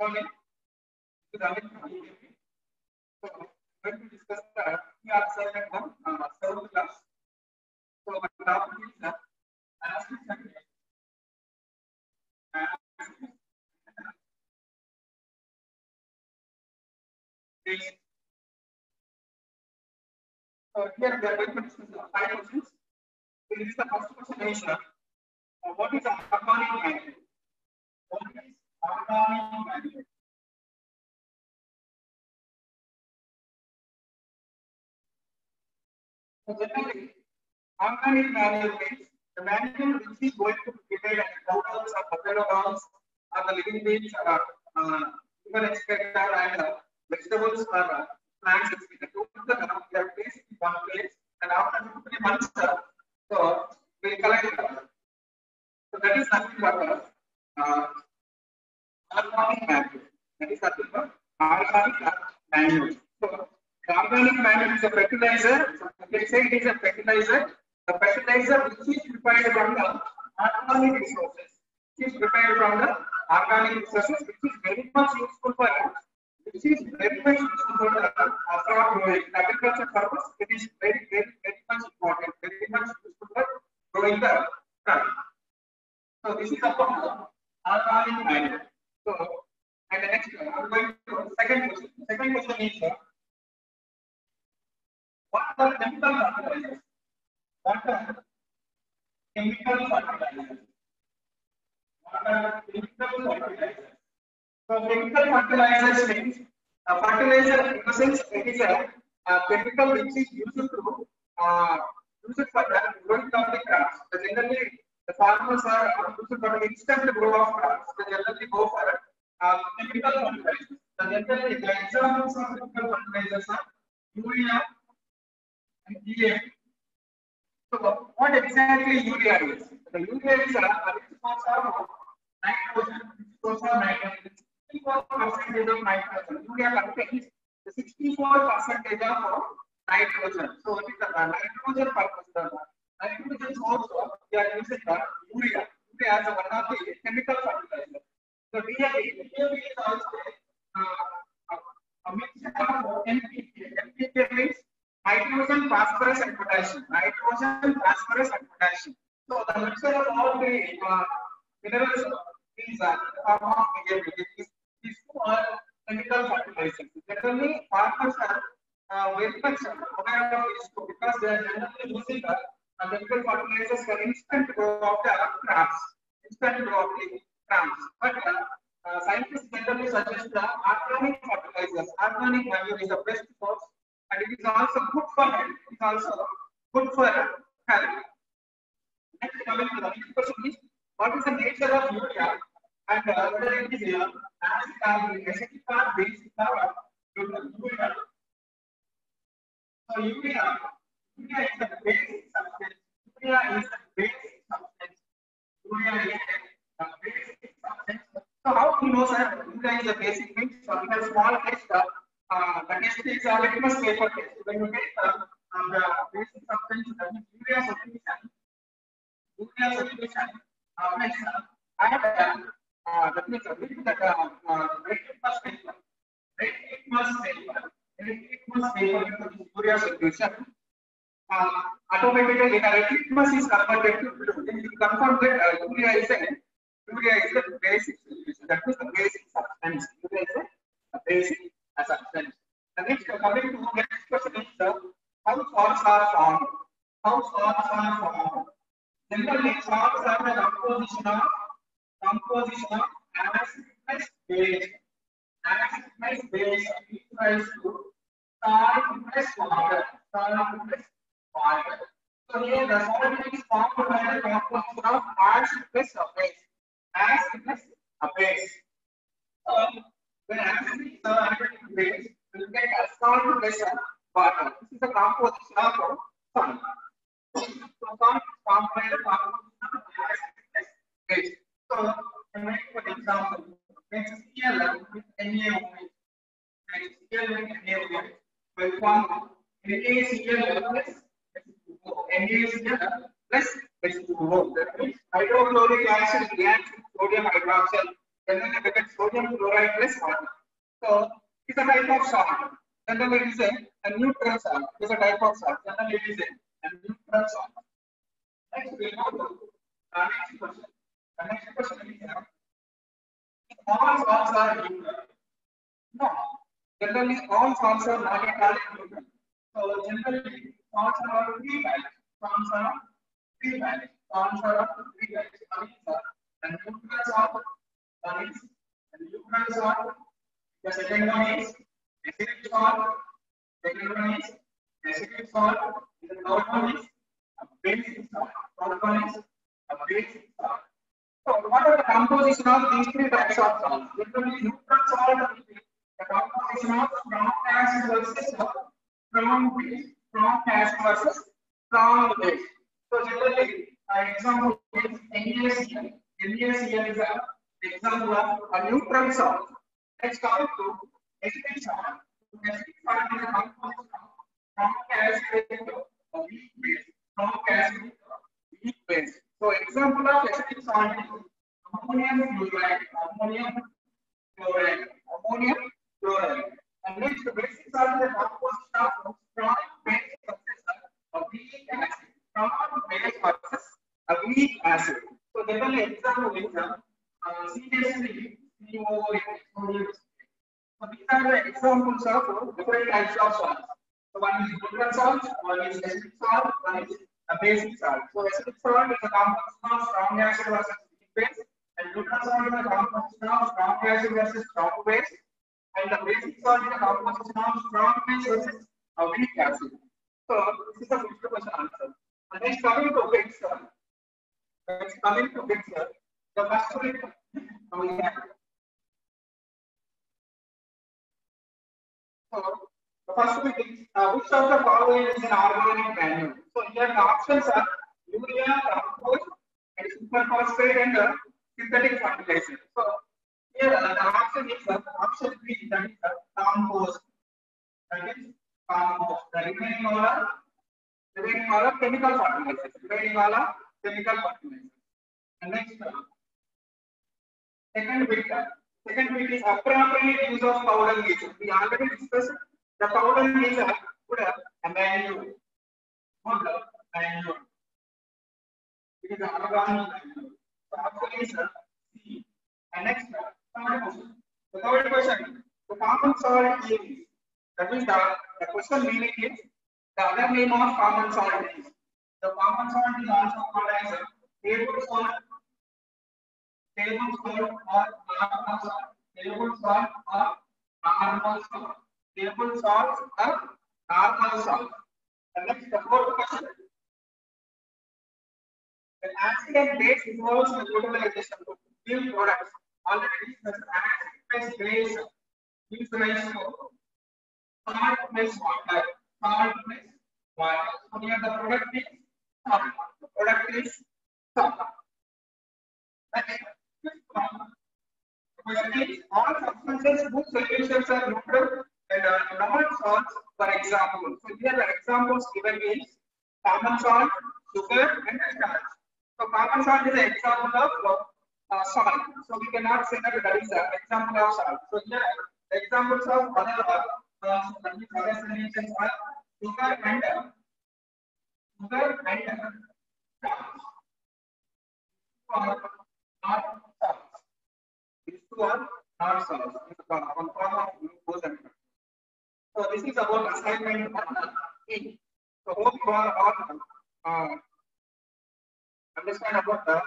This is discuss uh, class. So. So, here we are going to discuss the five questions. This is the first question uh, what is harmonic magnitude? What is? So generally, harmonic magnitude means the magnitude which is going to be divided and cows or cows or the living beings or uh, even expector and uh, vegetables or uh, plants etc. Number we have placed in one place and after two three months uh, it is a fertilizer. The fertilizer which is prepared from the organic resources. Which is prepared from the organic resources, which is very much useful for us. Which is very much useful for the uh, crop growing. Agriculture purpose, it is very, very, very much important. Very much useful for growing the crop. So this is about the organic matter. So, and the next, I'm going to second question. Second question is. Uh, what are chemical fertilizers? What are chemical fertilizers? What are chemical fertilizers? So chemical fertilizers means a fertilizer in the sense it is a, a chemical which is used to uh, use it for the growing of the crops. So generally, the farmers are used for the instant grow of crops. They generally go for uh, chemical fertilizers. So generally, the examples of chemical fertilizers are urea, and DAP. So what exactly urea is? The urea is a source of nitrogen, source of nitrogen. 64 percentage of nitrogen. Urea contains 64 percentage of nitrogen. So it is the nitrogen purpose. Nitrogen source we are using the urea. Urea as one of the chemical fertilizer. So DAP, DAP is also uh, a mixture of NPK. NPK means nitrogen, phosphorus, and potassium. Nitrogen, phosphorus, and potassium. So the mixture of all the uh, minerals is a form of DAP. These two are chemical fertilizers. Generally, farmers are uh, very much aware of these two because they are generally using uh, chemical fertilizers for instant growth of the crops, instant growth of crops. But uh, scientists generally suggest the organic fertilizers. Organic manure is the best source and it is also good for health. It is also good for health. Next, coming to the next question is, what is the nature of urea and uh, whether it is uh, acid or acidic or basic or urea? So urea, urea is a basic substance. Urea is a basic substance. Urea is a basic substance. So how you know, sir? Urea is a basic thing. So we have small test. Uh, uh, test is a litmus paper test. When you get uh, uh, the basic substance, that is urea solution, urea solution, uh, uh, and uh, that means uh, with the uh, uh, red litmus paper, red litmus paper, red litmus paper the urea solution, uh, automatically the red litmus is converted to blue. Then you confirm that uh, urea is a urea is a basic coming to the next question is uh, how salts are formed. How salts are formed. Generally, salts are the composition of composition of acid plus base. Acid plus base equals to salt plus water. Salt plus water. So here the salt is formed by the composition of acid plus a base. Acid plus a base. So when acid is to base, we will get a salt plus water. This is the composition of salt. So salt is formed by the composition of. So for example, with NaOH, when CL with NaOH will form NaCl plus NaCl plus H2O. That means hydrochloric acid reacts with sodium hydroxide. Then we get sodium chloride plus water. So a type of salt. Generally it is a, a neutral salt. It's a type of salt. Generally it is a, a neutral. Next we go to uh, next question. The next question is uh, all salts are neutral. No. Generally all salts are not neutral. So generally salts are three types. Salts are three types. Salts are three types. One is neutral salt. One is a neutral salt. The second one is acidic salt. Second one is acidic salt. The third one is a basic salt. Third one is a basic salt. So what are the composition of these three types of salts? Generally, neutral salt the composition of strong acid versus strong base. Strong acid versus strong base. So generally, example is NaCl. NaCl is an example of a neutral salt. Let's come to acidic salt. Acidic salt is a strong acid with a weak base. Acid with a weak base. So example of salt is ammonium chloride. Ammonium chloride. Ammonium chloride. And next the basic salt is a composition of strong base weak acid. Strong base versus a weak acid. So generally example is uh, CH3 So these are the examples of different types of salts. So one is neutral salt, one is acidic salt, one is a basic salt. So acidic salt is a composition of strong acid versus weak base, and neutral salt is a composition of strong acid versus strong base, and the basic salt is a composition of strong base versus a weak acid. So this is first question answer. And next coming to mixer. Next coming to mixer. The first one we have. The first one is uh, which of the following is an organic manure? So here the options are urea, compost, and superphosphate and uh, synthetic fertilizer. So here uh, the option is uh, option B that is uh, compost. That is compost. The remaining all are remaining all are chemical fertilizers. Remaining all are chemical fertilizers. And next uh, second bit. Second bit is appropriate use of powder leach. We already discussed the powder uh, good uh, a manure. Good uh, manure. It is organic manure. So option is uh, C. And next uh, third question. The third question. The common salt is that means the, the question meaning is the other name of common salt is the common salt is also called as a table salt table salt or normal salt. Table salt or normal salt. Table salt or normal salt. The next, the fourth question. The acid and base involves the utilization of new products. Already discussed acid plus base gives rise to salt plus water. Salt plus water. So here the product is salt. Product is salt. Next. All substances whose solutions are neutral and are not salts, for example. So here the examples given is common salt, sugar, and starch. So common salt is an example of uh, salt. So we cannot say that that is an example of salt. So here examples of other uh, solutions are sugar and uh, sugar and uh, starch. Not not salts. It's a one form of glucose and so this is about assignment one E. So hope you are all uh, understand about the